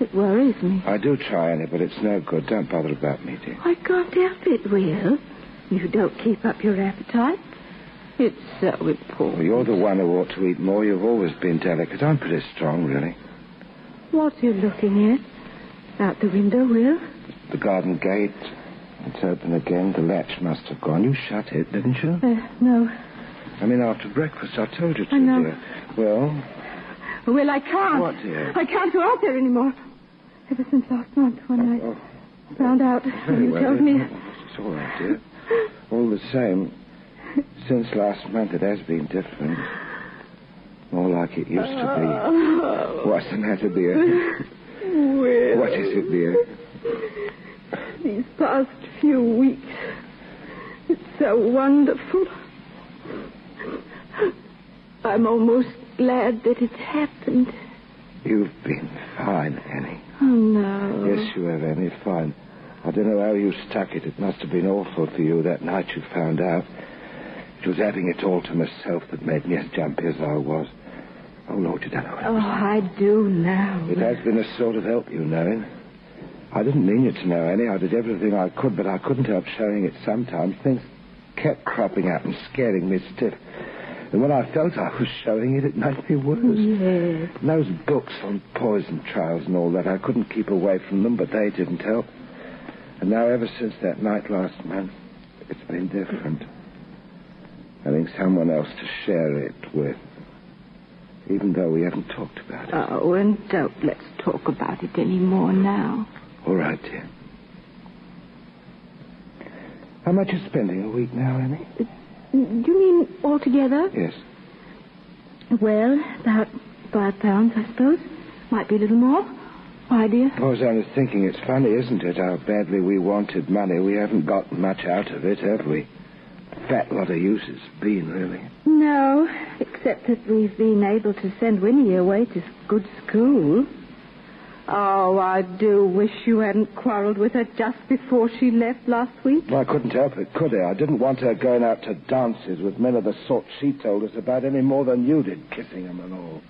It worries me. I do try, Annie, but it's no good. Don't bother about me, dear. I can't help it, Will. You don't keep up your appetite. It's so Well, important. you're the one who ought to eat more. You've always been delicate. I'm pretty strong, really. What are you looking at? Out the window, Will? The garden gate. It's open again. The latch must have gone. You shut it, didn't you? Uh, no. I mean, after breakfast, I told you to, I know. dear. Well, Will, I can't. What, dear? I can't go out there anymore. Ever since last month when I oh, found out very you well. told me. It's all right, dear. All the same, since last month, it has been different. More like it used to be. What's the matter, dear? Will. What is it, dear? These past few weeks. It's so wonderful. I'm almost glad that it's happened. You've been fine, Annie. Oh, no. Yes, you have, Annie. Fine. I don't know how you stuck it. It must have been awful for you that night you found out. It was having it all to myself that made me as jumpy as I was. Oh, Lord, you don't know. Oh, I do now. It has been a sort of help, you knowing. I didn't mean you to know, Annie. I did everything I could, but I couldn't help showing it sometimes. Things kept cropping up and scaring me stiff. And when I felt I was showing it, it made me worse. Yes. And those books on poison trials and all that, I couldn't keep away from them, but they didn't help. And now, ever since that night last month, it's been different. Having someone else to share it with, even though we haven't talked about it. Oh, and don't let's talk about it any more now. All right, dear. How much you spending a week now, Annie? Do you mean altogether? Yes. Well, about five pounds, I suppose. Might be a little more. Why, dear? I was only thinking it's funny, isn't it, how badly we wanted money. We haven't got much out of it, have we? Fat lot of use it's been, really. No, except that we've been able to send Winnie away to good school. Oh, I do wish you hadn't quarreled with her just before she left last week. Well, I couldn't help it, could I? I didn't want her going out to dances with men of the sort she told us about any more than you did, kissing them and all.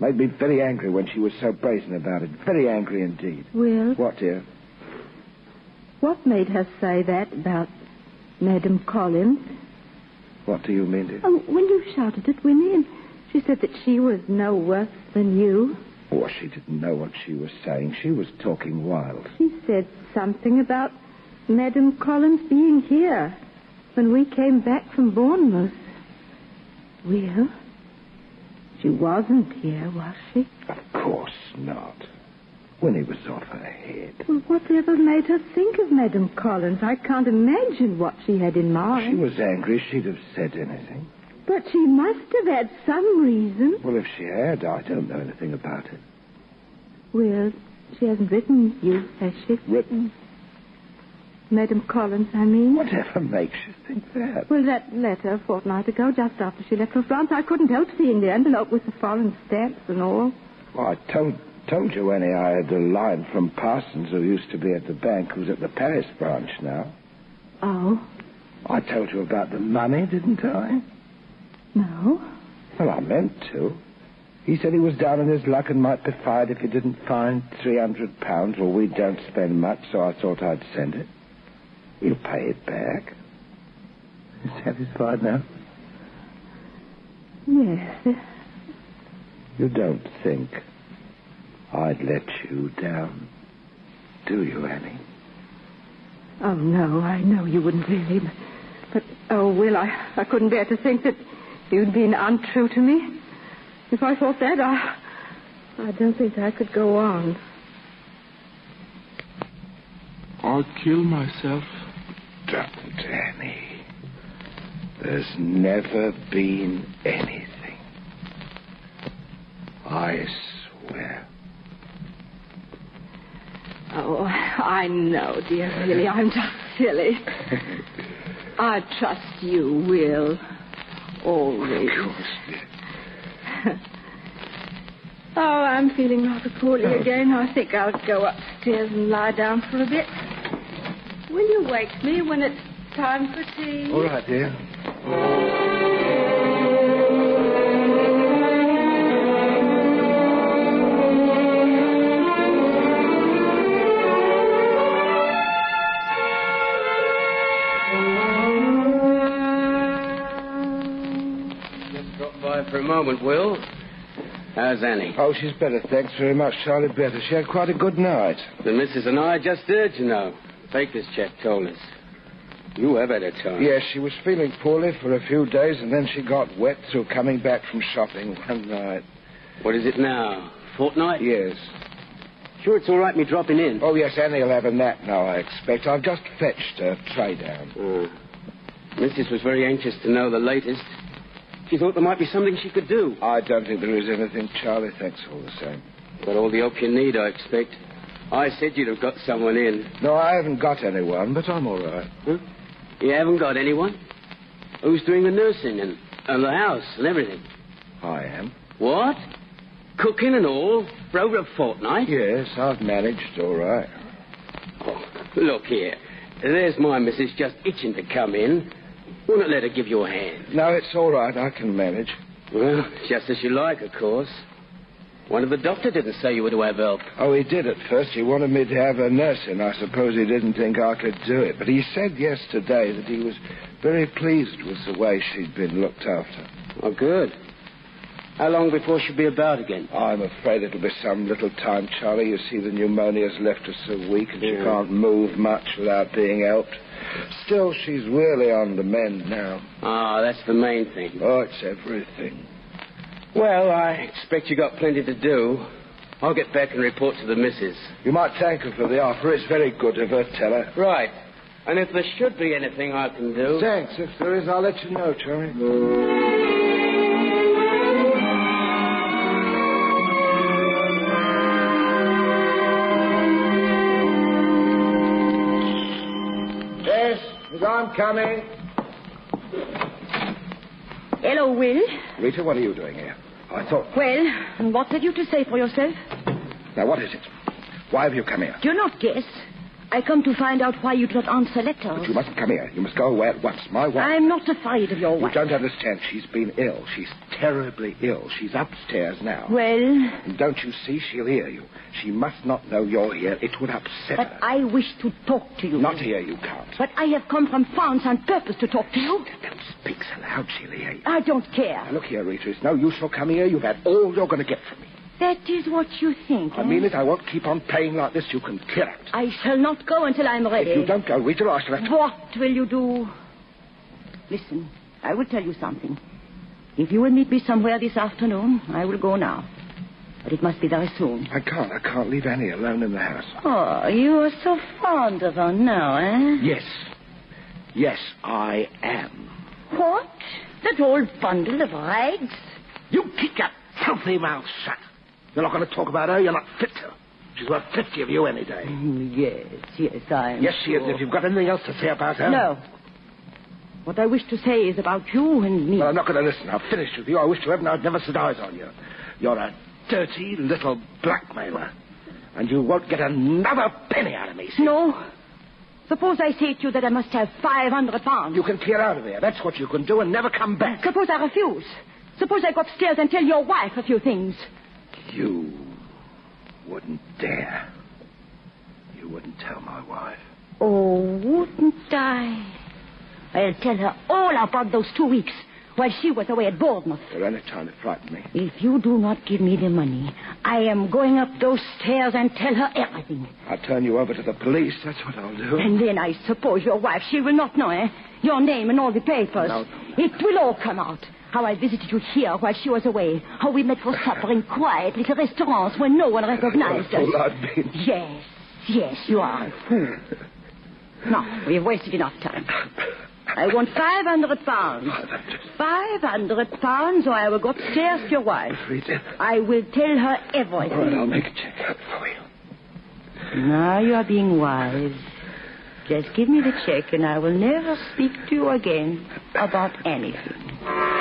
Made me very angry when she was so brazen about it. Very angry indeed. Will, What, dear? what made her say that about Madam Collins? What do you mean, dear? Oh, when you shouted at Winnie and she said that she was no worse than you. Oh, she didn't know what she was saying. She was talking wild. She said something about Madam Collins being here when we came back from Bournemouth. Well, she wasn't here, was she? Of course not. Winnie was off her head. Well, whatever made her think of Madam Collins? I can't imagine what she had in mind. She was angry. She'd have said anything. But she must have had some reason. Well, if she had, I don't know anything about it. Well, she hasn't written you, has she? Written? Madam Collins, I mean. Whatever makes you think that? Well, that letter a fortnight ago, just after she left for France, I couldn't help seeing the envelope with the foreign stamps and all. Well, I told told you, Annie, I had a line from Parsons, who used to be at the bank, who's at the Paris branch now. Oh? I told you about the money, didn't I? No. Well, I meant to. He said he was down on his luck and might be fired if he didn't find three hundred pounds. Well, we don't spend much, so I thought I'd send it. He'll pay it back. You satisfied now? Yes. You don't think I'd let you down, do you, Annie? Oh, no, I know you wouldn't really. But, but oh, Will, I, I couldn't bear to think that you'd been untrue to me. If I thought that, I, I don't think I could go on. I'll kill myself. Don't, Annie. There's never been anything. I swear. Oh, I know, dear. Really, I'm just silly. I trust you, Will. Always. Of course, dear. Oh, I'm feeling rather poorly oh. again. I think I'll go upstairs and lie down for a bit. Will you wake me when it's time for tea? All right, dear. Moment, Will. How's Annie? Oh, she's better. Thanks very much, Charlie. Better. She had quite a good night. The missus and I just did, you know. Baker's chap told us. You have had a time. Yes, she was feeling poorly for a few days, and then she got wet through coming back from shopping one night. What is it now? Fortnight? Yes. Sure it's all right me dropping in. Oh, yes, Annie'll have a nap now, I expect. I've just fetched her tray down. Uh, Mrs. was very anxious to know the latest. She thought there might be something she could do. I don't think there is anything, Charlie. Thanks all the same. Got all the help you need, I expect. I said you'd have got someone in. No, I haven't got anyone, but I'm all right. Huh? You haven't got anyone? Who's doing the nursing and, and the house and everything? I am. What? Cooking and all? For over a fortnight? Yes, I've managed all right. Oh, look here. There's my missus just itching to come in. Wouldn't let her give you a hand. No, it's all right. I can manage. Well, just as you like, of course. One of the doctor didn't say you were to have help. Oh, he did at first. He wanted me to have a nurse in. I suppose he didn't think I could do it. But he said yesterday that he was very pleased with the way she'd been looked after. Oh, good. How long before she'll be about again? I'm afraid it'll be some little time, Charlie. You see, the pneumonia's left her so weak and she can't move much without being helped. Still, she's really on the mend now. Ah, that's the main thing. Oh, it's everything. Well, I expect you got plenty to do. I'll get back and report to the missus. You might thank her for the offer. It's very good of her, tell her. Right. And if there should be anything I can do. Thanks. If there is, I'll let you know, Charlie. I'm coming. Hello, Will. Rita, what are you doing here? Oh, I thought. Well, and what have you to say for yourself? Now, what is it? Why have you come here? Do you not guess? I come to find out why you do not answer letters. But you mustn't come here. You must go away at once. My wife. I'm not afraid of your wife. You don't understand. She's been ill. She's terribly ill. She's upstairs now. Well, And don't you see? She'll hear you. She must not know you're here. It would upset her. but her. I wish to talk to you. Not here, you can't. But I have come from France on purpose to talk to you. Don't speak so loud. You. I don't care. Now, look here, Rita. It's no use you'll come here. You've had all you're going to get from me. That is what you think. I eh? mean it. I won't keep on playing like this. You can clear out. I shall not go until I'm ready. If you don't go, Rita, I shall have to... What will you do? Listen, I will tell you something. If you will meet me somewhere this afternoon, I will go now. But it must be very soon. I can't. I can't leave Annie alone in the house. Oh, you are so fond of her now, eh? Yes. Yes, I am. What? That old bundle of rags? You keep your filthy mouth shut. You're not going to talk about her. You're not fit to. She's worth 50 of you any day. Yes, yes, I am Yes, she is. If you've got anything else to say about her. No. What I wish to say is about you and me. Well, I'm not going to listen. I've finished with you. I wish to heaven I'd never set eyes on you. You're a dirty little blackmailer. And you won't get another penny out of me. see? No. Suppose I say to you that I must have 500 pounds. You can clear out of here. That's what you can do and never come back. Suppose I refuse. Suppose I go upstairs and tell your wife a few things. You wouldn't dare. You wouldn't tell my wife. Oh, wouldn't I? I'll tell her all about those two weeks while she was away at Bournemouth. You're only trying to frighten me. If you do not give me the money, I am going up those stairs and tell her everything. I'll turn you over to the police. That's what I'll do. And then I suppose your wife, she will not know, eh? Your name and all the papers. No, no, It will all come out. How I visited you here while she was away. How we met for supper in quiet little restaurants where no one recognized us. What a fool I've been. Yes, yes, you are. now, we've wasted enough time. I want 500 pounds. 500 pounds, or I will go upstairs to your wife. Rita. I will tell her everything. right, I'll make a check out for you. Now you are being wise. Just give me the check, and I will never speak to you again about anything.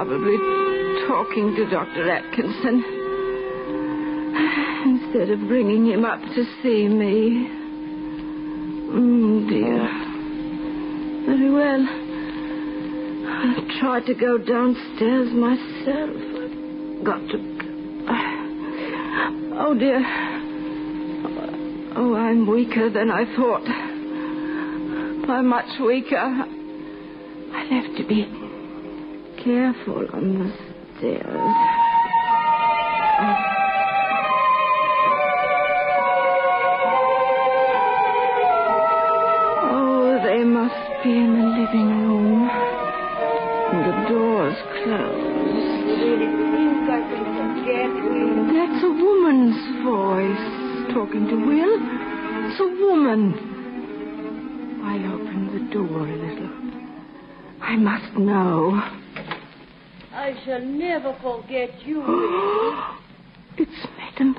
Probably talking to Dr. Atkinson instead of bringing him up to see me. Mm, dear. Very well. I'll try to go downstairs myself. I've got to Oh, dear. Oh, I'm weaker than I thought. I'm much weaker. I'll have to be careful on the stairs. Never forget you. It's Madame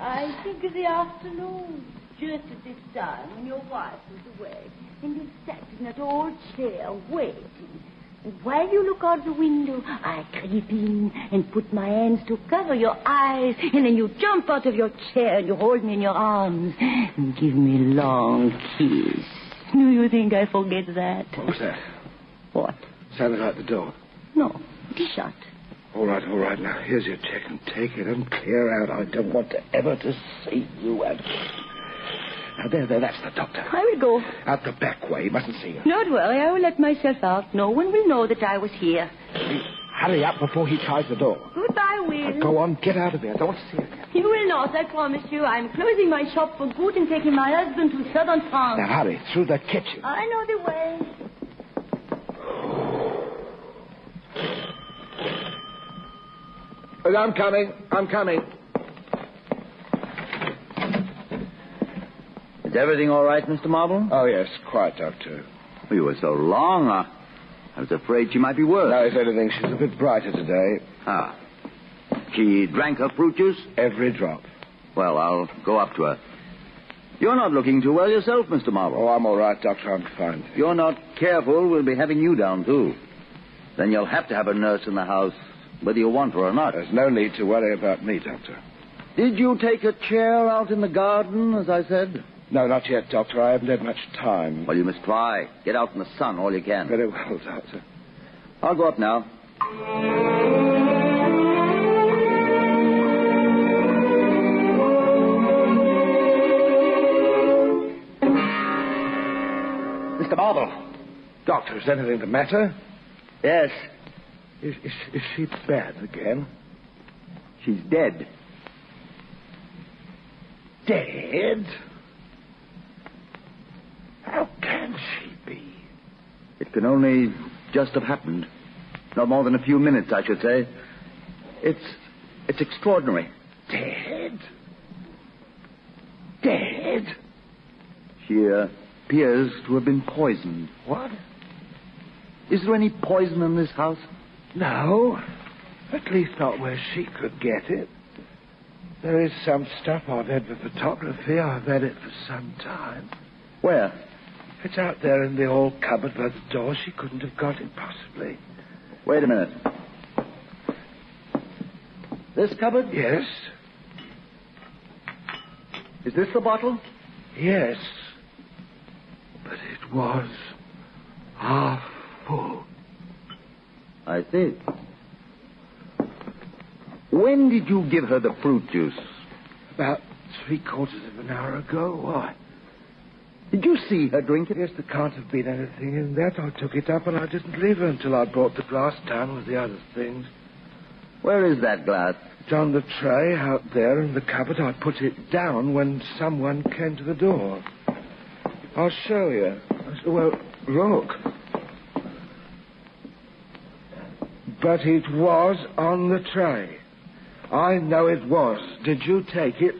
I think of the afternoon, just at this time, when your wife was away, and you sat in that old chair waiting. And while you look out the window, I creep in and put my hands to cover your eyes, and then you jump out of your chair and you hold me in your arms and give me a long kiss. Do you think I forget that? What was that? What? Sounded like the door. No, it is shut. All right, all right. Now, here's your check and take it and clear out. I don't want to ever to see you. again. Now, there, there, that's the doctor. I will go. Out the back way. He mustn't see you. Don't worry, I will let myself out. No one will know that I was here. Hurry up before he tries the door. Goodbye, Will. Go on, get out of here. I don't want to see you again. You will not, I promise you. I'm closing my shop for good and taking my husband to southern France. Now, hurry, through the kitchen. I know the way. Well, I'm coming. I'm coming. Is everything all right, Mr. Marble? Oh, yes, quite, Doctor. You were so long. I, I was afraid she might be worse. No, if anything, she's a bit brighter today. Ah. She drank her fruit juice? Every drop. Well, I'll go up to her. You're not looking too well yourself, Mr. Marble. Oh, I'm all right, Doctor. I'm fine. If you're not careful, we'll be having you down, too. Then you'll have to have a nurse in the house, whether you want her or not. There's no need to worry about me, Doctor. Did you take a chair out in the garden, as I said? No, not yet, Doctor. I haven't had much time. Well, you must try. Get out in the sun all you can. Very well, Doctor. I'll go up now. Mr. Marble. Doctor, is anything the matter? Yes. Is, is, is she bad again? She's dead. Dead? How can she be? It can only just have happened. Not more than a few minutes, I should say. It's. it's extraordinary. Dead? Dead? She uh, appears to have been poisoned. What? Is there any poison in this house? No. At least not where she could get it. There is some stuff I've had for photography. I've had it for some time. Where? It's out there in the old cupboard by the door. She couldn't have got it, possibly. Wait a minute. This cupboard? Yes. Is this the bottle? Yes. But it was half full. I see. When did you give her the fruit juice? About three quarters of an hour ago. Why? Did you see her drink it? Yes, there can't have been anything in that. I took it up and I didn't leave her until I brought the glass down with the other things. Where is that glass? It's on the tray out there in the cupboard. I put it down when someone came to the door. I'll show you. Well, look. But it was on the tray. I know it was. Did you take it?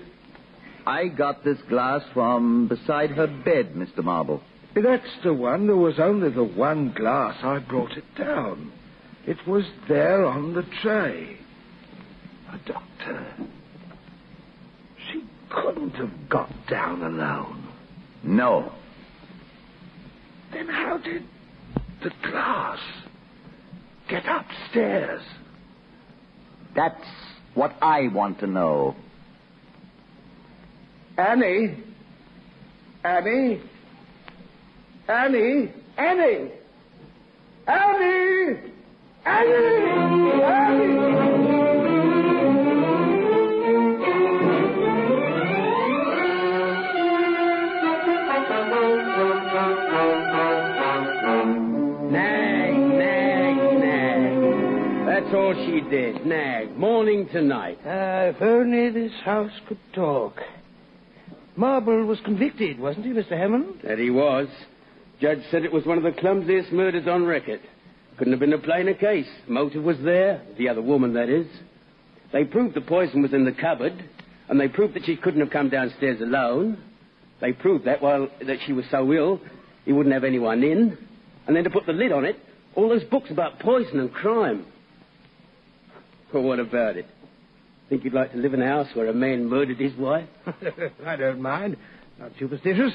I got this glass from beside her bed, Mr. Marble. That's the one. There was only the one glass. I brought it down. It was there on the tray. A doctor. She couldn't have got down alone. No. Then how did the glass get upstairs? That's what I want to know. Annie? Annie? Annie? Annie? Annie? Annie? Annie? Did. Nag. Morning to night. Ah, if only this house could talk. Marble was convicted, wasn't he, Mr. Hammond? That he was. Judge said it was one of the clumsiest murders on record. Couldn't have been a plainer case. Motive was there. The other woman, that is. They proved the poison was in the cupboard, and they proved that she couldn't have come downstairs alone. They proved that while that she was so ill, he wouldn't have anyone in. And then to put the lid on it, all those books about poison and crime. Well, what about it? Think you'd like to live in a house where a man murdered his wife? I don't mind. Not superstitious.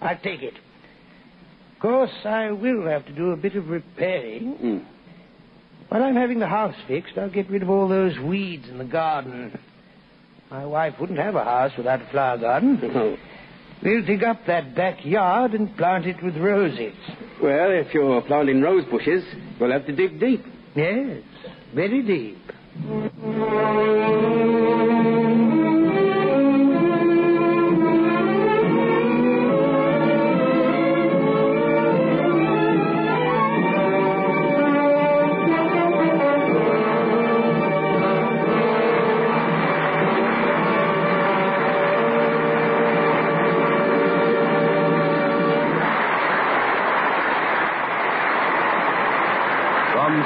I'll take it. Of course, I will have to do a bit of repairing. Mm. While I'm having the house fixed, I'll get rid of all those weeds in the garden. My wife wouldn't have a house without a flower garden. Oh. We'll dig up that backyard and plant it with roses. Well, if you're planting rose bushes, you'll have to dig deep. Yes, very deep.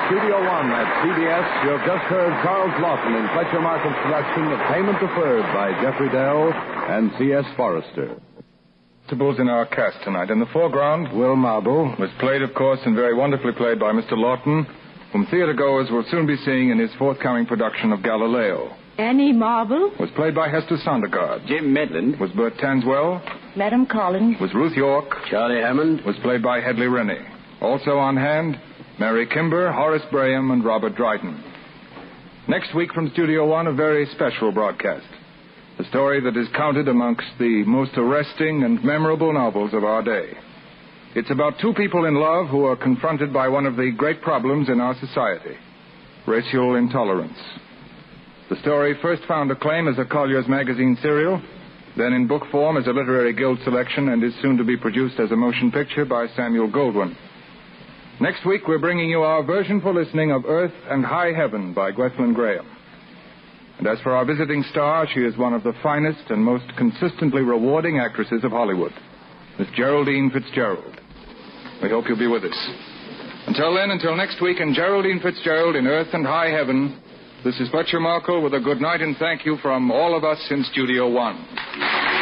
Studio One at CBS, you have just heard Charles Laughton in Fletcher Markle's production of Payment Deferred by Jeffrey Dell and C.S. Forester. Principals in our cast tonight. In the foreground, Will Marble. was played, of course, and very wonderfully played by Mr. Laughton, whom theater goers will soon be seeing in his forthcoming production of Galileo. Annie Marble, Was played by Hester Sondergaard. Jim Medland. Was Bert Tanswell. Madam Collins. Was Ruth York. Charlie Hammond. Was played by Hedley Rainnie. Also on hand, Mary Kimber, Horace Braham, and Robert Dryden. Next week from Studio One, a very special broadcast. A story that is counted amongst the most arresting and memorable novels of our day. It's about two people in love who are confronted by one of the great problems in our society racial intolerance. The story first found acclaim as a Collier's Magazine serial, then in book form as a Literary Guild selection, and is soon to be produced as a motion picture by Samuel Goldwyn. Next week, we're bringing you our version for listening of Earth and High Heaven by Gwethlyn Graham. And as for our visiting star, she is one of the finest and most consistently rewarding actresses of Hollywood, Miss Geraldine Fitzgerald. We hope you'll be with us. Until then, until next week, and Geraldine Fitzgerald in Earth and High Heaven, this is Fletcher Markle with a good night and thank you from all of us in Studio One.